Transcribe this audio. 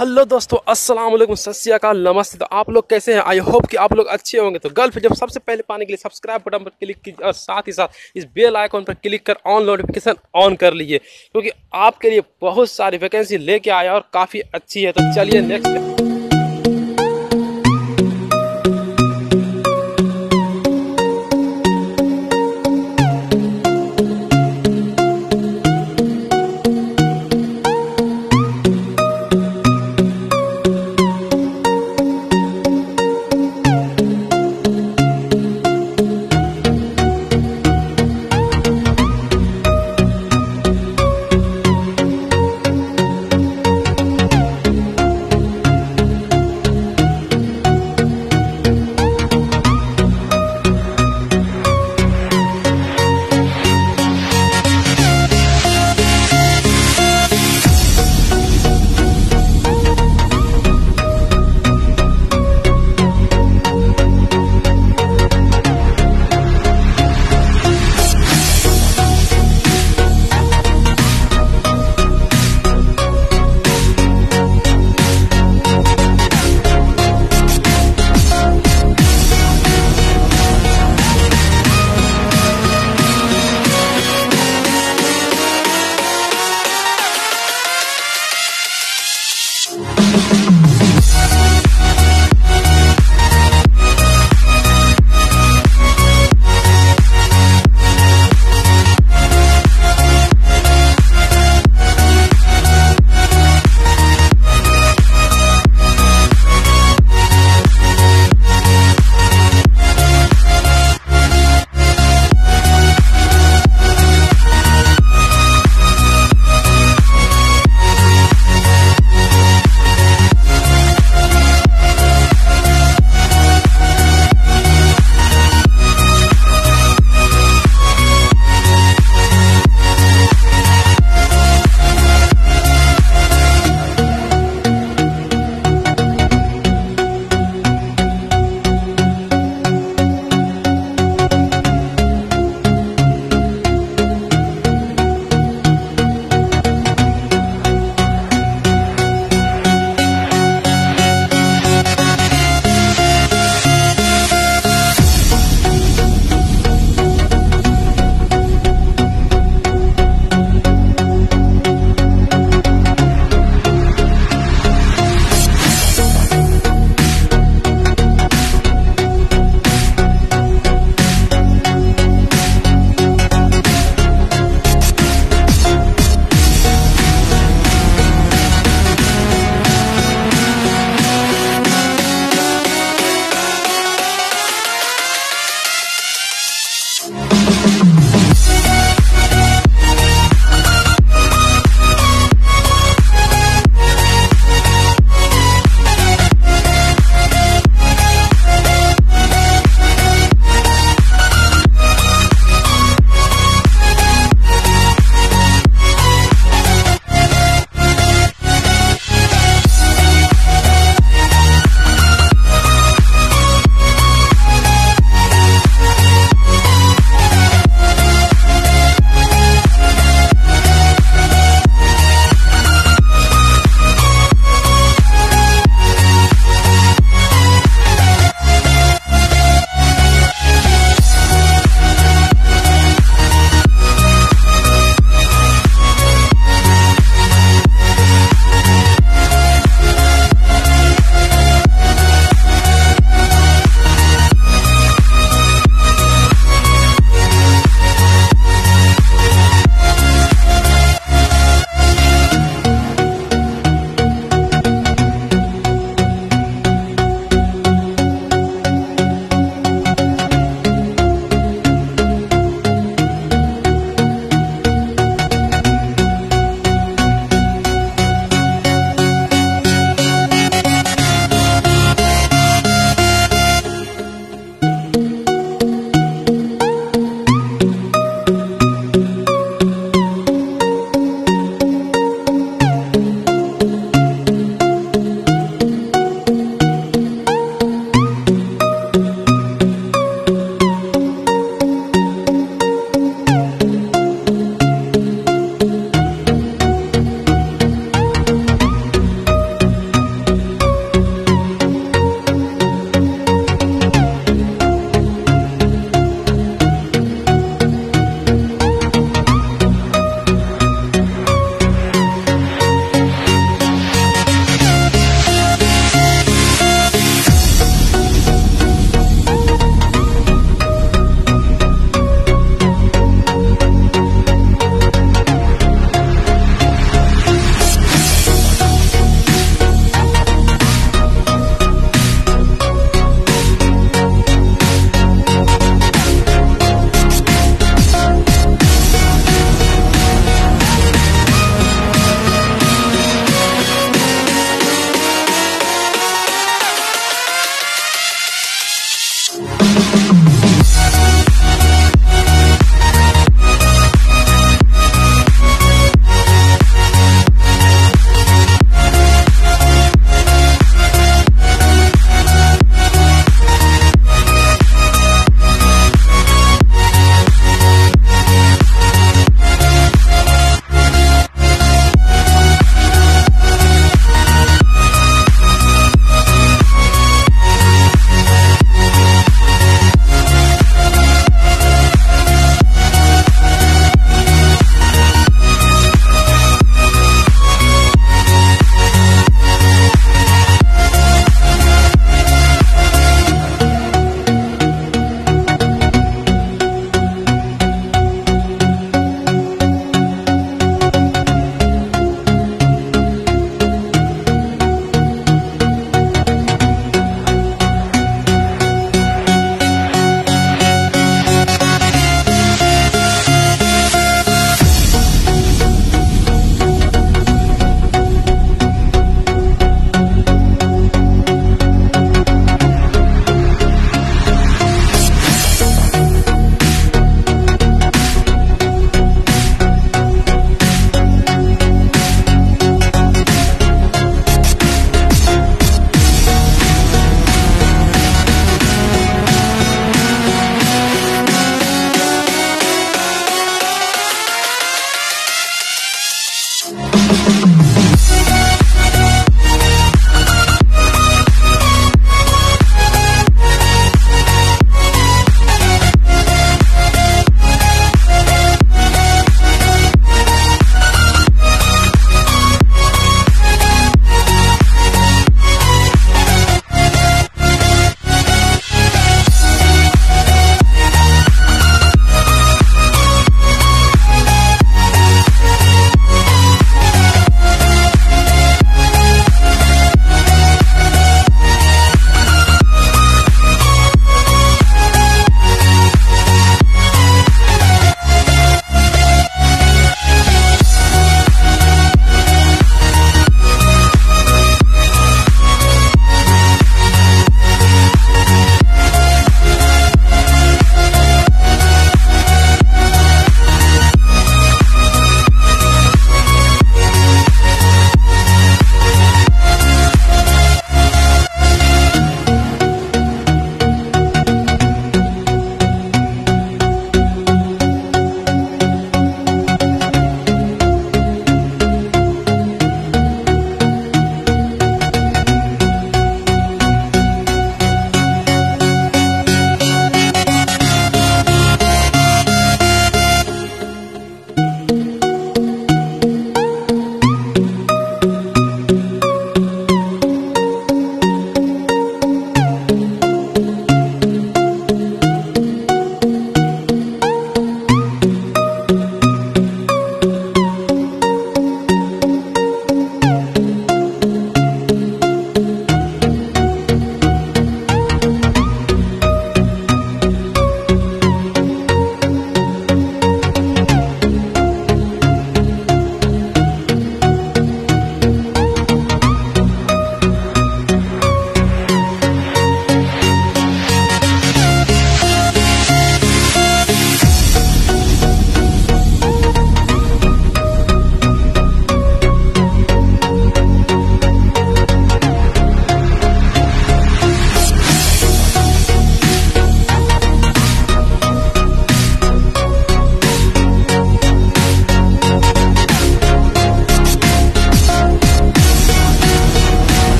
Hello दोस्तों, अस्सलाम वालेकुम, सत नमस्ते। तो आप लोग कैसे हैं? आई होप कि आप लोग अच्छे होंगे। तो गर्ल्फ जब सबसे पहले पाने के लिए सब्सक्राइब बटन पर क्लिक कीजिए और साथ ही साथ इस बेल आइकॉन पर क्लिक कर ऑन नोटिफिकेशन ऑन कर लीजिए। क्योंकि आपके लिए बहुत सारी वैकेंसी लेके आया और काफ़ी अच्छी है। तो चलिए नेक्स्ट